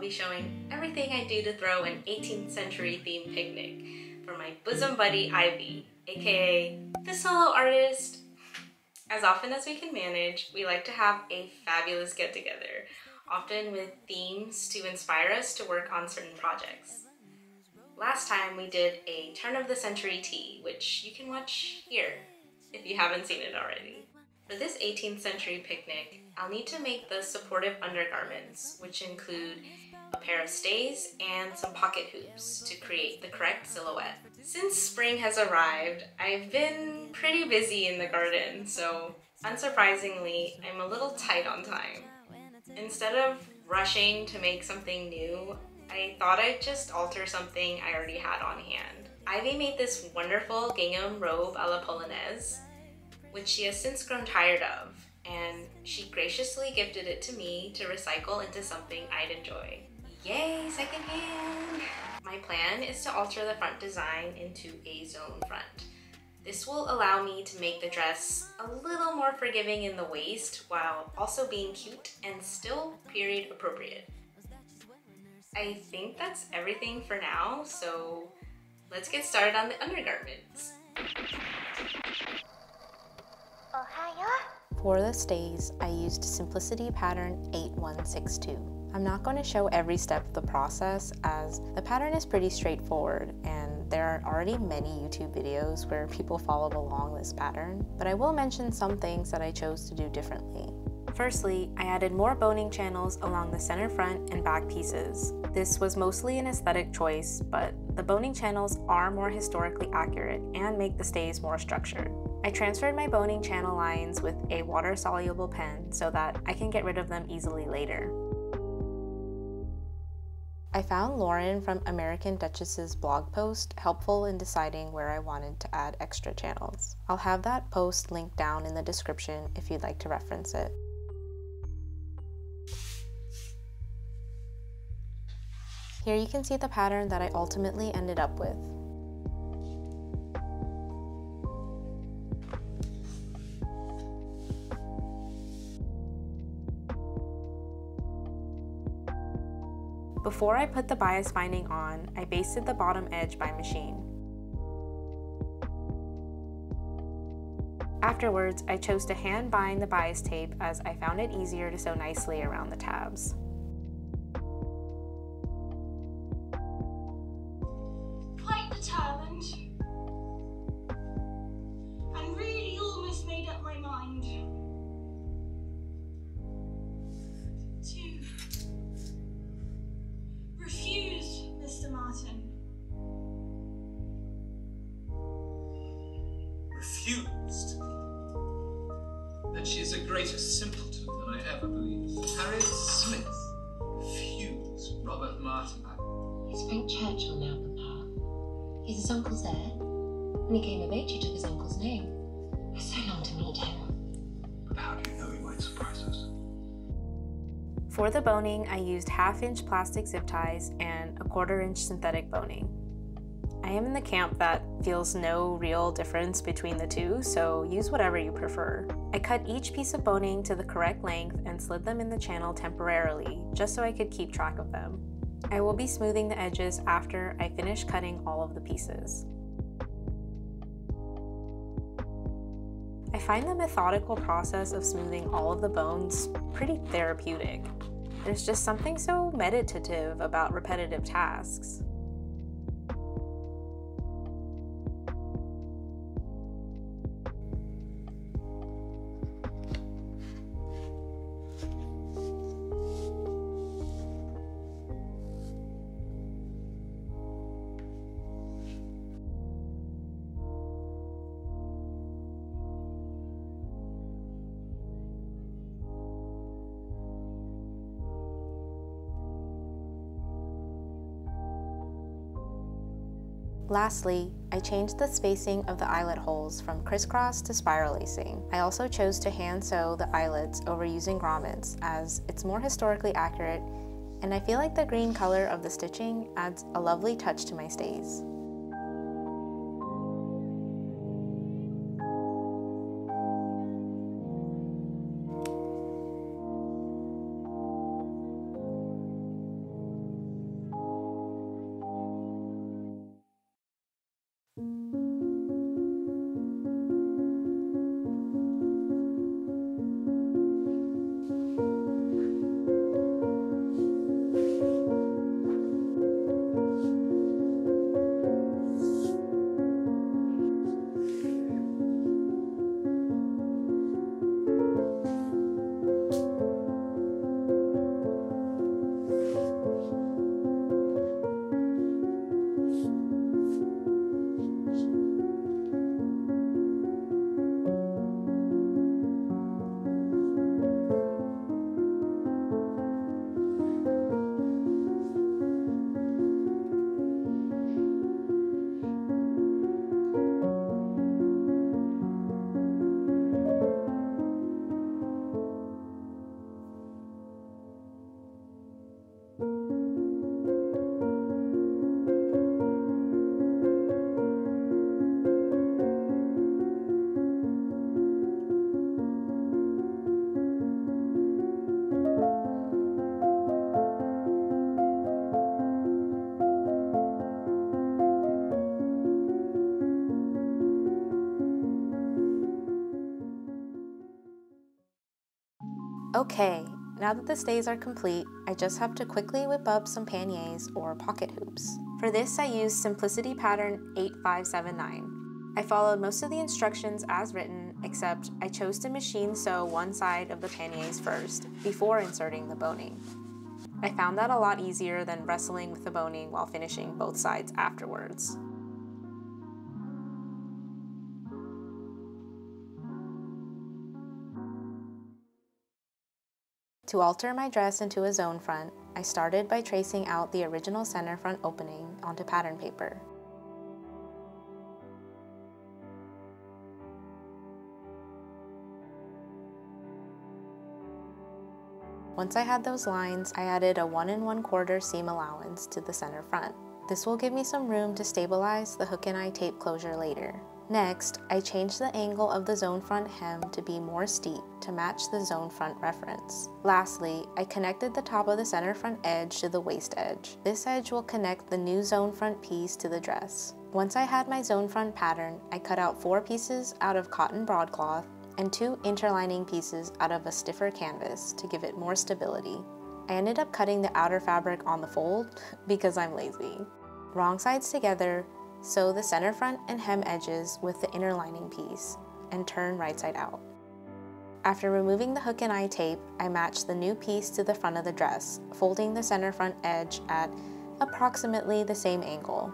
Be showing everything I do to throw an 18th century themed picnic for my bosom buddy Ivy, aka the Sewlo artist. As often as we can manage, we like to have a fabulous get together, often with themes to inspire us to work on certain projects. Last time we did a turn of the century tea, which you can watch here if you haven't seen it already. For this 18th century picnic, I'll need to make the supportive undergarments, which include a pair of stays and some pocket hoops to create the correct silhouette. Since spring has arrived, I've been pretty busy in the garden, so unsurprisingly, I'm a little tight on time. Instead of rushing to make something new, I thought I'd just alter something I already had on hand. Ivy made this wonderful gingham robe a la polonaise, which she has since grown tired of, and she graciously gifted it to me to recycle into something I'd enjoy. Yay, secondhand! My plan is to alter the front design into a zone front. This will allow me to make the dress a little more forgiving in the waist while also being cute and still period appropriate. I think that's everything for now, so let's get started on the undergarments. For the stays, I used Simplicity Pattern 8162. I'm not going to show every step of the process as the pattern is pretty straightforward and there are already many YouTube videos where people followed along this pattern, but I will mention some things that I chose to do differently. Firstly, I added more boning channels along the center front and back pieces. This was mostly an aesthetic choice, but the boning channels are more historically accurate and make the stays more structured. I transferred my boning channel lines with a water-soluble pen so that I can get rid of them easily later. I found Lauren from American Duchess's blog post helpful in deciding where I wanted to add extra channels. I'll have that post linked down in the description if you'd like to reference it. Here you can see the pattern that I ultimately ended up with. Before I put the bias binding on, I basted the bottom edge by machine. Afterwards, I chose to hand bind the bias tape as I found it easier to sew nicely around the tabs. Refused. Then she is a greater simpleton than I ever believed. Harriet Smith refused Robert Martin. He's Frank Churchill now, Papa. He's his uncle's heir. When he came of age, he took his uncle's name. I so long to meet him. But how do you know he might surprise us? For the boning, I used half inch plastic zip ties and a quarter inch synthetic boning. I am in the camp that feels no real difference between the two, so use whatever you prefer. I cut each piece of boning to the correct length and slid them in the channel temporarily, just so I could keep track of them. I will be smoothing the edges after I finish cutting all of the pieces. I find the methodical process of smoothing all of the bones pretty therapeutic. There's just something so meditative about repetitive tasks. Lastly, I changed the spacing of the eyelet holes from crisscross to spiral lacing. I also chose to hand sew the eyelets over using grommets as it's more historically accurate and I feel like the green color of the stitching adds a lovely touch to my stays. Okay, now that the stays are complete, I just have to quickly whip up some panniers or pocket hoops. For this, I used Simplicity Pattern 8579. I followed most of the instructions as written, except I chose to machine sew one side of the panniers first, before inserting the boning. I found that a lot easier than wrestling with the boning while finishing both sides afterwards. To alter my dress into a zone front, I started by tracing out the original center front opening onto pattern paper. Once I had those lines, I added a 1 and 1 quarter seam allowance to the center front. This will give me some room to stabilize the hook and eye tape closure later. Next, I changed the angle of the zone front hem to be more steep to match the zone front reference. Lastly, I connected the top of the center front edge to the waist edge. This edge will connect the new zone front piece to the dress. Once I had my zone front pattern, I cut out four pieces out of cotton broadcloth and two interlining pieces out of a stiffer canvas to give it more stability. I ended up cutting the outer fabric on the fold because I'm lazy. Wrong sides together, Sew the center front and hem edges with the inner lining piece and turn right side out. After removing the hook and eye tape, I matched the new piece to the front of the dress, folding the center front edge at approximately the same angle.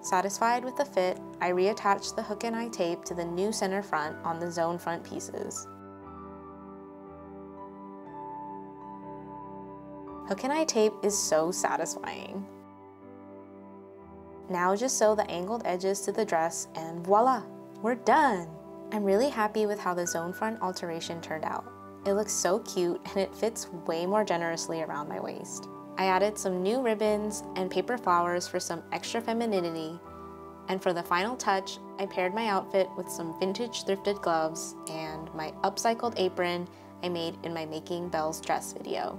Satisfied with the fit, I reattached the hook and eye tape to the new center front on the zone front pieces. Hook and eye tape is so satisfying. Now just sew the angled edges to the dress and voila, we're done! I'm really happy with how the zone front alteration turned out. It looks so cute and it fits way more generously around my waist. I added some new ribbons and paper flowers for some extra femininity, and for the final touch, I paired my outfit with some vintage thrifted gloves and my upcycled apron I made in my Making Bells dress video.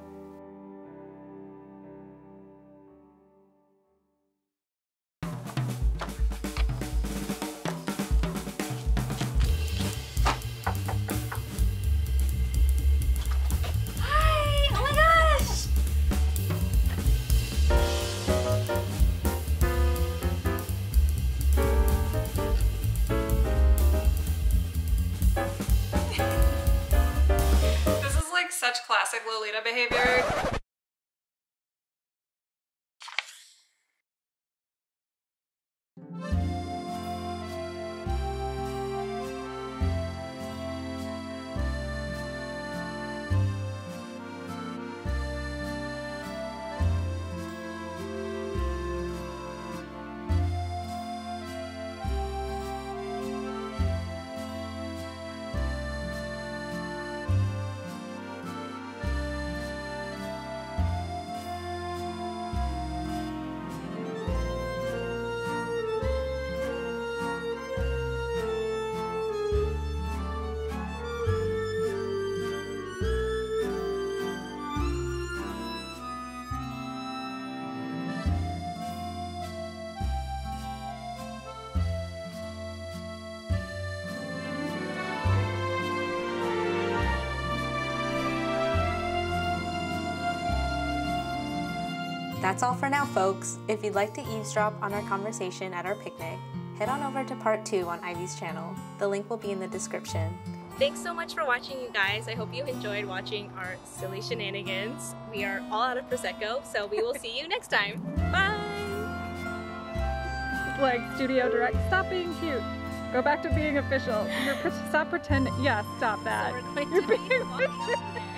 Classic Lolita behavior. That's all for now, folks. If you'd like to eavesdrop on our conversation at our picnic, head on over to part two on Ivy's channel. The link will be in the description. Thanks so much for watching, you guys. I hope you enjoyed watching our silly shenanigans. We are all out of Prosecco, so we will see you next time. Bye! Like Studio Direct, stop being cute. Go back to being official. You're, stop pretending. Yeah, stop that. So You're being